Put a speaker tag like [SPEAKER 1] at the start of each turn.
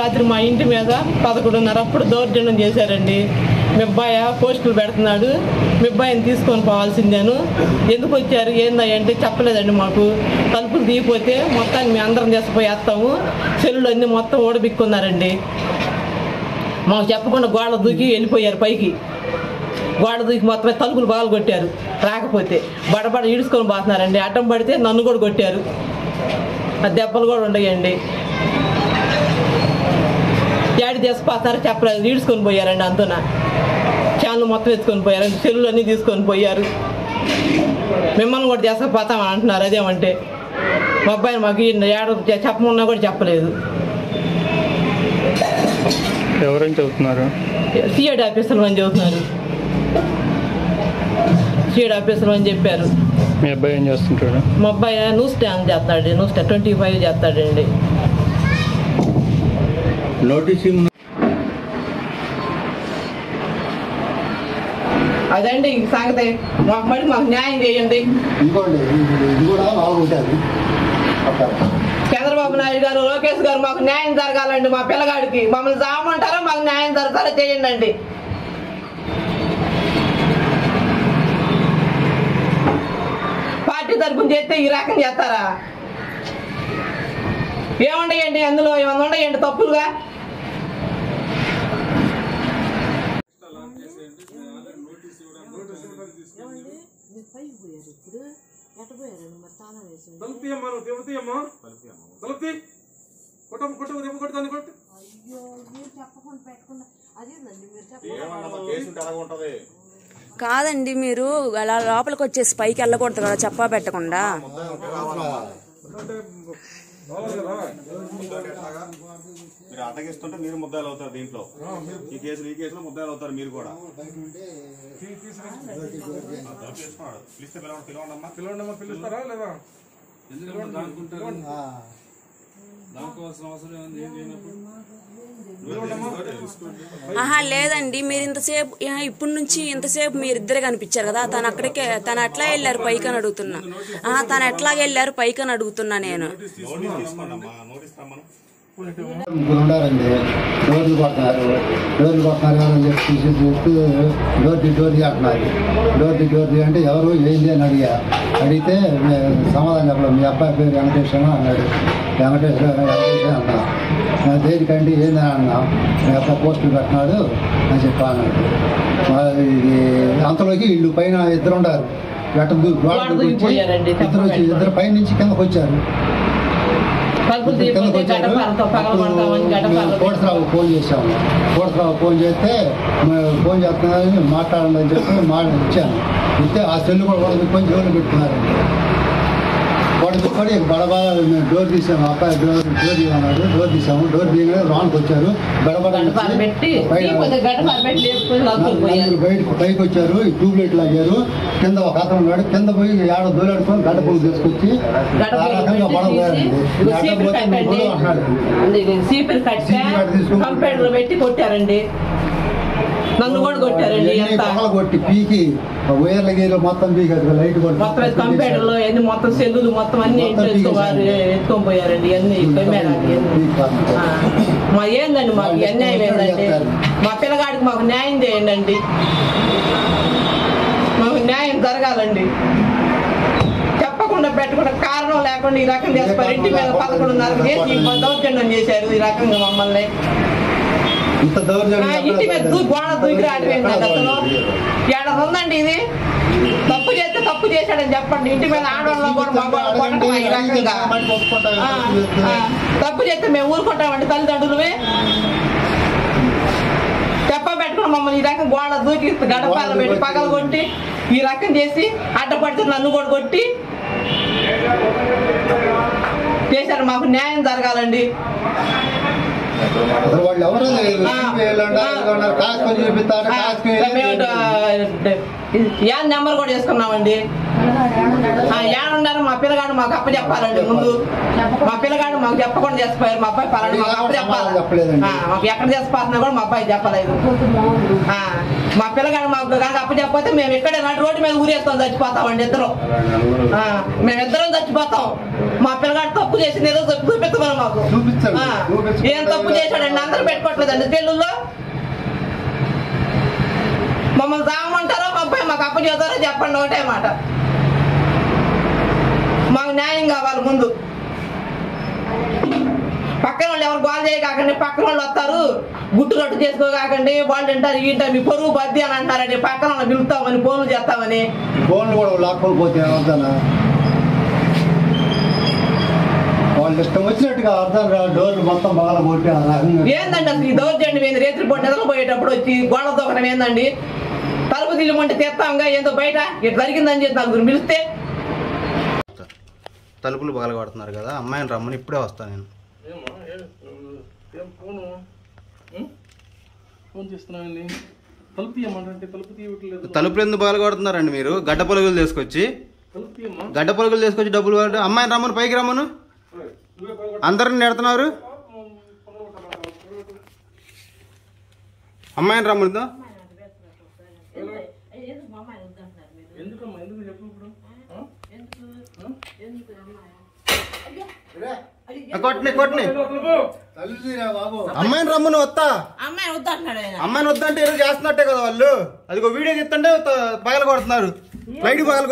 [SPEAKER 1] రాత్రి మా ఇంటి మీద పదకొండున్నర అప్పుడు దౌర్జన్యం చేశారండి. మీ అబ్బాయి పోస్టులు పెడుతున్నాడు. మీ అబ్బాయిని తీసుకొని పోవాల్సిందేను. ఎందుకు వచ్చారు? ఏందా అంటే చెప్పలేదండి మాకు. తలుపులు తీయపోతే మొత్తాన్ని మేము అందరం చేసిపోయేస్తాము సెల్లులు అన్నీ మొత్తం ఓడబిక్కున్నారండి మాకు చెప్పకుండా గోడ దూకి వెళ్ళిపోయారు పైకి. గోడ దూకి మొత్తమే తలుపులు బాగా కొట్టారు రాకపోతే బడబడ ఈడుచుకొని పోతున్నారండి. అడ్డం పడితే నన్ను కూడా కొట్టారు. ఆ దెబ్బలు కూడా ఉండయండి. ఏడు చేసిపోతారో చెప్పలేదు ఈడ్చుకొని పోయారండి అంతున. ఛానల్ మొత్తం ఎత్తుకొని పోయారు సెల్లులు అన్నీ తీసుకొని పోయారు. మిమ్మల్ని కూడా చేసుకుపోతామని అంటున్నారు. అదేమంటే మా అబ్బాయిని మాకు ఏడ చెప్పమన్నా కూడా చెప్పలేదు.
[SPEAKER 2] ఎవరైనా చెబుతున్నారు?
[SPEAKER 1] సిఐడి ఆఫీసర్లు అని చెబుతున్నారు. సిఐడి ఆఫీసర్లు అని చెప్పారు.
[SPEAKER 2] మీ అబ్బాయి ఏం చేస్తుంటాడు?
[SPEAKER 1] మా అబ్బాయి న్యూస్ స్టాండ్ చేస్తాడు న్యూస్ స్టాండ్ ట్వంటీ ఫైవ్ చేస్తాడండి.
[SPEAKER 3] నోటీస్
[SPEAKER 1] అదండి సంగతి. మాకు మరి మాకు న్యాయం చేయండి.
[SPEAKER 3] ఇంకోండి ఇది-
[SPEAKER 1] చంద్రబాబు నాయుడు గారు లోకేష్ గారు మాకు న్యాయం జరగాలండి. మా పిల్లగాడికి మమ్మల్ని చావమంటారా? మాకు న్యాయం జరగాలో చేయండి అండి పార్టీ తరపున చేస్తే ఈ రకం చేస్తారా? ఏముండయండి అందులో? ఏమన్నా ఉండయండి తప్పులుగా?
[SPEAKER 4] తలుపు తీయమ్మా నువ్వు తలుపు తీయమ్మా తలుపు తీ కొట్టమ్మ కొట్టు దెబ్బ కొట్టు దాన్ని కొట్టు.
[SPEAKER 5] కాదండి మీరు అలా లోపలికి వచ్చేసి పైకి వెళ్ళకూడదు కదా చెప్పా పెట్టకుండా.
[SPEAKER 6] మీరు అటగిస్తుంటే మీరు ముద్దాలు అవుతారు దీంట్లో ఈ కేసులు ఈ కేసులో ముద్దాలు అవుతారు మీరు కూడా. పిలిస్తే పిలవండి
[SPEAKER 5] ఆహా లేదండి. మీరు ఇంతసేపు ఇప్పటి నుంచి ఇంతసేపు మీరిద్దరే కనిపించారు కదా. తను అక్కడికే తను ఎట్లా వెళ్ళారు పైకి అని అడుగుతున్నా. ఆహా తను ఎట్లా వెళ్ళారు పైకి అని అడుగుతున్నా నేను.
[SPEAKER 3] ముగ్గురు ఉండారండి డోర్లు కొడుతున్నారు డోర్లు కొడుతున్నారు అని చెప్పి తీసి చెప్పి డోర్ ది డోర్ అంటున్నారు. డోర్ ది డోర్ అంటే ఎవరు ఏంది అని అడిగా. అడిగితే సమాధానం చెప్పలేదు మీ అబ్బాయి పేరు వెంకటేశ్వర అన్నాడు. వెంకటేశ్వర వెంకటేశ్వర అన్నా "నా దేనికంటే ఏందని అన్నా. మీ అబ్బాయి పోస్టులు పెట్టినాడు అని చెప్పి అన్నాడు మా ఇది అంతలోకి వీళ్ళు పైన ఇద్దరు ఉండారు. ఇద్దరు వచ్చి ఇద్దరు పై నుంచి కిందకు వచ్చారు
[SPEAKER 1] తలుపులు తీయకపోతే గడపాలతో పగలబడతామని గడపాలతో
[SPEAKER 3] కోటరావు ఫోన్ చేశాము. కోటరావు ఫోన్ చేస్తే ఫోన్ చేస్తున్నారని మాట్లాడండి అని చెప్పి మాట ఇచ్చాను. ఇస్తే ఆ సెల్లు కూడా కొంచెం జోలు పెట్టుకున్నారండి వాడు పెట్టుకొని బడబడ డోర్ తీసాము అబ్బాయి డోర్ డోర్ తీయమన్నాడు. డోర్ తీసాము. డోర్ తీయగానే లోనికి వచ్చారు. బడబడ
[SPEAKER 1] గడపాలు పెట్టి
[SPEAKER 3] పైన-
[SPEAKER 1] తీయకపోతే గడపాలు పెట్టి లేపుకొని లాక్కొని పోయారు.
[SPEAKER 3] నలుగురు బయటకు పైకి వచ్చారు. ఈ ట్యూబ్ లైట్ లాగారు. కింద ఒక అతను ఉన్నాడు. కింద పోయి ఏడ దూలాడుకొని గడ్డ పువ్వు తీసుకొచ్చి ఆ రకంగా
[SPEAKER 1] నన్ను కూడా కొట్టారండి ఎంత?
[SPEAKER 3] కొట్టి పీకి వైర్ల గీర్లు మొత్తం పీకి అది లైట్ కొట్టి
[SPEAKER 1] మొత్తం కంప్యూటర్లో ఎన్ని మొత్తం సెల్లులు మొత్తం అన్ని. ఎత్తుకొని పోయారండి అన్ని కెమెరాలు మా ఏందండి మాకు అన్యాయం ఏందండి మా పిల్లగాడికి మాకు న్యాయం చేయండి మాకు న్యాయం జరగాలండి. చెప్పకుండా పెట్టకుండా కారణం లేకుండా ఈ రకం చేస్తారు. ఇంటి మీద పదకొండున్నర దౌర్జన్యం చేశారు ఈ రకంగా మమ్మల్ని. ఇంటి మీద గోడ దూకి ఏడ ఉందండి ఇది? తప్పు చేస్తే తప్పు చేశాడని చెప్పండి. ఇంటి మీద ఆడవాళ్ళలో కూడా మగవాళ్ళు కొట్టడం ఈ రకంగా. ఆ, ఆ, తప్పు చేస్తే మేము ఊరుకుంటామండి తల్లిదండ్రులమే. చెప్ప పెట్టుకుని మమ్మల్ని ఈ రకం గోడ దూకి గడపాల పెట్టి పగల కొట్టి ఈ రకం చేసి అడ్డపడితే నన్ను కూడా కొట్టి చేశారు. మాకు న్యాయం జరగాలండి.
[SPEAKER 3] వాళ్ళు ఎవరు. కాసుకొని చూపిస్తారు
[SPEAKER 1] యాన్ నెంబర్ కూడా వేసుకున్నామండి ఆ, యాన్ చెప్పకుండా మా పిల్లగాడు మాకు అప్ప చెప్పాలండి ముందు. మా పిల్లగాడు మాకు చెప్పకుండా చేసిపోయారు మా అబ్బాయి పలానా మాకు అప్ప చెప్పాలి? మాకు ఎక్కడ చేసిపోతున్నా కూడా మా అబ్బాయి చెప్పలేదు. ఆ, మా పిల్లగాడు మాకు కనుక అప్ప చెప్పకపోతే మేము ఇక్కడే నటు రోడ్డు మీద ఊరేస్తాం చచ్చిపోతామండి ఇద్దరం. ఆ, మేమిద్దరం చచ్చిపోతాం. మా పిల్లగాడు తప్పు చేసింది ఏదో చెప్పు చూపించమని మాకు. ఏం తప్పు చేశాడండి? అందరూ పెట్టుకోవట్లేదండి తెల్లుల్లో మమ్మల్ని తాగమంటారో మా అబ్బాయి మాకు అప్పు చేస్తారో? చెప్పండి ఒకటే మాట. మాకు న్యాయం కావాలి ముందు. పక్కన వాళ్ళు ఎవరు గోల్ చేయకాకండి పక్కన వాళ్ళు వస్తారు. గుట్టు కట్టు చేసుకోకాకండి వాళ్ళు అంటారు ఏంటో మీ పొరుగు బద్ది అని అంటారండి. పక్కన వాళ్ళు పిలుస్తామని ఫోన్లు చేస్తామని.
[SPEAKER 3] ఫోన్లు కూడా లాక్కొని పోతే వాళ్ళు ఇష్టం వచ్చినట్టుగా అర్థం రా డోర్లు మొత్తం బాగా కొట్టి ఆ రకంగా
[SPEAKER 1] ఏందండి అసలు ఈ దౌర్జన్యం ఏంది? రేత్రి పూట నిద్రపోయేటప్పుడు వచ్చి గోడ దొక్కడం ఏందండి? తలుపు తీయమంటే తెస్తాంగా ఏందో బయట? ఇట్లా జరిగిందని చెప్పి నలుగురు పిలిస్తే?
[SPEAKER 7] తలుపులు పగలగొడుతున్నారు కదా అమ్మాయిని రమ్మని ఇప్పుడే వస్తాను నేను.
[SPEAKER 4] ఏమా ఏం ఫోను ఉం? ఫోన్ చేస్తున్నానండి తలుపు తీయమంటే తలుపు తీయట్లేదు
[SPEAKER 7] తలుపులు ఎందుకు పగలగొడుతున్నారండి మీరు? గడ్డ పొలుగులు తీసుకొచ్చి. గడ్డ పొలుగులు తీసుకొచ్చి డబ్బులు అమ్మాయిని రమ్మని పైకి రమ్మను. అందరిని నెడుతున్నారు. అమ్మాయిని రమ్మనితో
[SPEAKER 4] ఎందుకమ్మా? ఎందుకు చెప్పు ఇప్పుడు? ఆ?
[SPEAKER 7] కొట్టని కొట్టని. అమ్మాయిని రమ్మను వస్తా.
[SPEAKER 1] అమ్మాయి వద్దంటున్నాడు ఆయన.
[SPEAKER 7] అమ్మాయిని వద్దంటే ఏదో చేస్తున్నట్టే కదా వాళ్ళు. అదిగో వీడియో తీస్తుంటే పగల కొడుతున్నారు లైట్ పగల